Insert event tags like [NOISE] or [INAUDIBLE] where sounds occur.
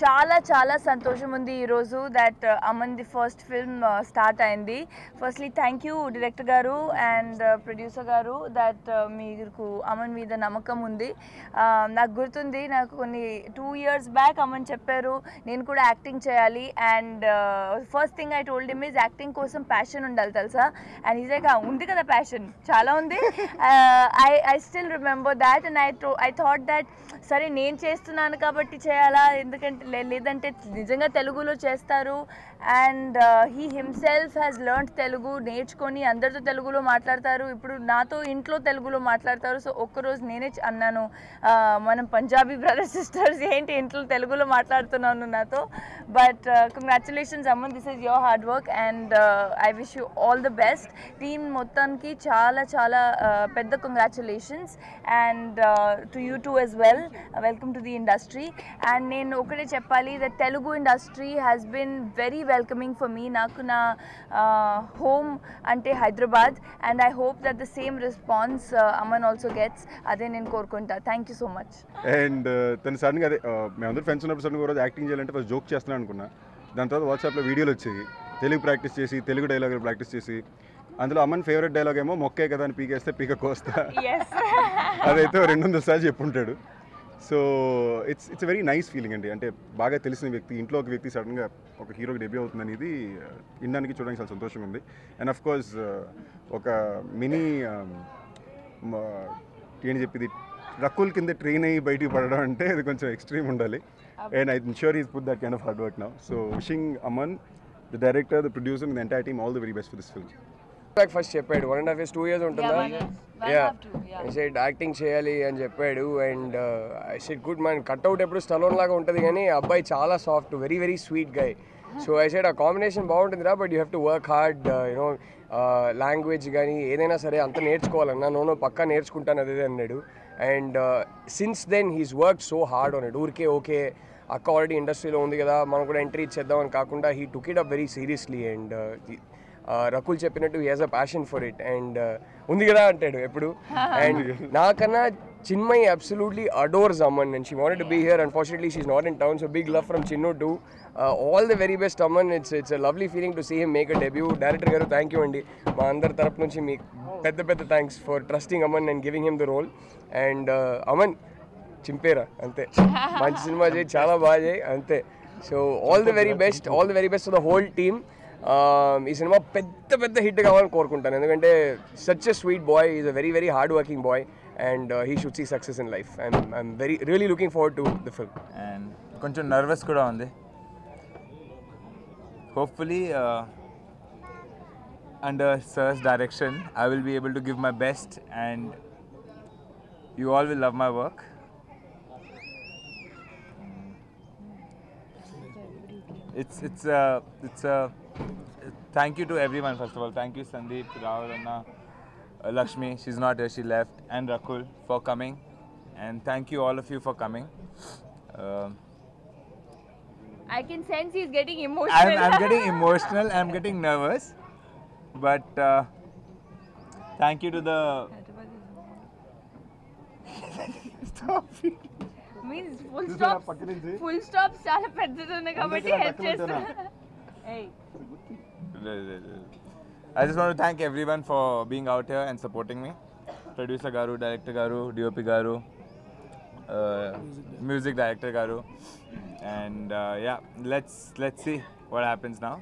చాలా చాలా సంతోషం ఉంది ఈరోజు that uh, Aman the first film start అయింది. ఫస్ట్లీ థ్యాంక్ యూ డైరెక్టర్ గారు అండ్ ప్రొడ్యూసర్ uh, గారు దట్ uh, మీకు అమన్ మీద నమ్మకం ఉంది. నాకు గుర్తుంది నాకు కొన్ని టూ ఇయర్స్ బ్యాక్ అమన్ చెప్పారు నేను కూడా యాక్టింగ్ చేయాలి and first thing I told him is acting కోసం ప్యాషన్ ఉండాలి తెలుసా? అండ్ ఈజ్ లైక్ ఉంది కదా ప్యాషన్ చాలా ఉంది. I I still remember that and I I thought that సరే నేను చేస్తున్నాను కాబట్టి చేయాలి? ఎందుకంటే లేదంటే నిజంగా తెలుగులో చేస్తారు. And he himself has learn Telugu నేర్చుకొని అందరితో తెలుగులో మాట్లాడతారు. ఇప్పుడు నాతో ఇంట్లో తెలుగులో మాట్లాడతారు. సో ఒక్కరోజు నేనే అన్నాను uh, మనం పంజాబీ [LAUGHS] బ్రదర్ సిస్టర్స్ ఏంటి ఇంట్లో తెలుగులో మాట్లాడుతున్నాను నాతో. బట్ కంగ్రాచులేషన్స్ uh, అమ్మ this is your hard work and I wish you all the best team మొత్తానికి చాలా చాలా uh, పెద్ద congratulations and to you too as well welcome to the industry and నేను ఒకటే చెప్పాలి the Telugu industry has been very welcoming for me నాకు నా home అంటే Hyderabad and I hope that the same response Aman also gets అదే నేను కోరుకుంటా. Thank you so much and తను సడన్గా అదే మేమందరూ ఫ్రెండ్స్ ఉన్నప్పుడు సడన్గా రోజు యాక్టింగ్ చేయాలంటే ఫస్ట్ జోక్ చేస్తున్నాను అనుకున్నా. దాని తర్వాత వాట్సాప్లో వీడియోలు వచ్చాయి తెలుగు ప్రాక్టీస్ చేసి తెలుగు డైలాగ్ ప్రాక్టీస్ చేసి. అందులో అమ్మన్ ఫేవరెట్ డైలాగ్ ఏమో మొక్కే కదా అని పీకేస్తే పీక కోస్తా. [LAUGHS] అదైతే రెండు వందల సార్లు చెప్పుంటాడు. So it's it's very nice feeling అండి. అంటే బాగా తెలిసిన వ్యక్తి ఇంట్లో ఒక వ్యక్తి సడన్గా ఒక హీరోకి డెబ్యూ అవుతుంది అనేది వినడానికి చూడడానికి చాలా సంతోషంగా ఉంది. అండ్ అఫ్ కోర్స్ ఒక మినీ ఏంటి చెప్పింది? రక్కుల కింద ట్రైన్ అయ్యి బయటికి పడడం అంటే అది కొంచెం ఎక్స్ట్రీమ్ ఉండాలి. And I sure he's put that kind of hard work now so wishing Aman the director the producer the entire team all the very best for this film back first చెప్పాడు. One and half years two years ఉంటుందా. Said acting చేయాలి అని చెప్పాడు. And I said good man cutout ఎప్పుడు Stallone లాగా ఉంటుంది కానీ అబ్బాయి చాలా soft very very sweet guy so I said a combination బాగుంటుందిరా but you have to work hard you know language కానీ ఏదైనా సరే అంత నేర్చుకోవాలన్నా నోనో పక్కా నేర్చుకుంటాను అదే అన్నాడు. And since then he's work so hard on it ఊరికే ఓకే అక్క ఆల్రెడీ ఇండస్ట్రీలో ఉంది కదా మనం కూడా ఎంట్రీ ఇచ్చేద్దామని కాకుండా he took it up very seriously and Rakul చెప్పినట్టు he has a passion for it and ఉంది కదా అంటాడు ఎప్పుడు. అండ్ [LAUGHS] నాకన్నా Chinmay absolutely adores Aman and she wanted to be here unfortunately she's not in town so big love from Chinnu to all the very best Aman it's it's lovely feeling to see him make a debut director గారు thank you అండి. మా అందరి తరపు నుంచి మీకు పెద్ద పెద్ద thanks for trusting Aman and giving him the role and Aman చింపేరా అంతే. మంచి సినిమా చేయి చాలా బాగా చేయి అంతే. So all the very best all the very best the whole team ఈ సినిమా పెద్ద పెద్ద హిట్ కావాలని కోరుకుంటాను. ఎందుకంటే such a sweet boy is a very very hard working boy and he should see success in life and I'm very really looking forward to the film and కొంచెం nervous కూడా ఉంది. Hopefully under sir's direction I will be able to give my best and you all will love my work it's it's a it's a thank you to everyone first of all. Thank you Sandeep, Rahul, Anna, uh, Lakshmi. She's not here. She left, and Rakul for coming, and thank you all of you for coming. Uh, I can sense he's getting emotional. I'm, I'm [LAUGHS] getting emotional. I'm getting nervous, but uh, thank you to the. [LAUGHS] Stop it Means full stop full stop చాలా పెద్దది ఉంది కాబట్టి help చేస్తున్నా [LAUGHS] ఏయ్ I just want to thank everyone for being out here and supporting me. Producer Garu, Director Garu, DOP Garu, uh, Music Director Garu, and uh, yeah, let's let's see what happens now.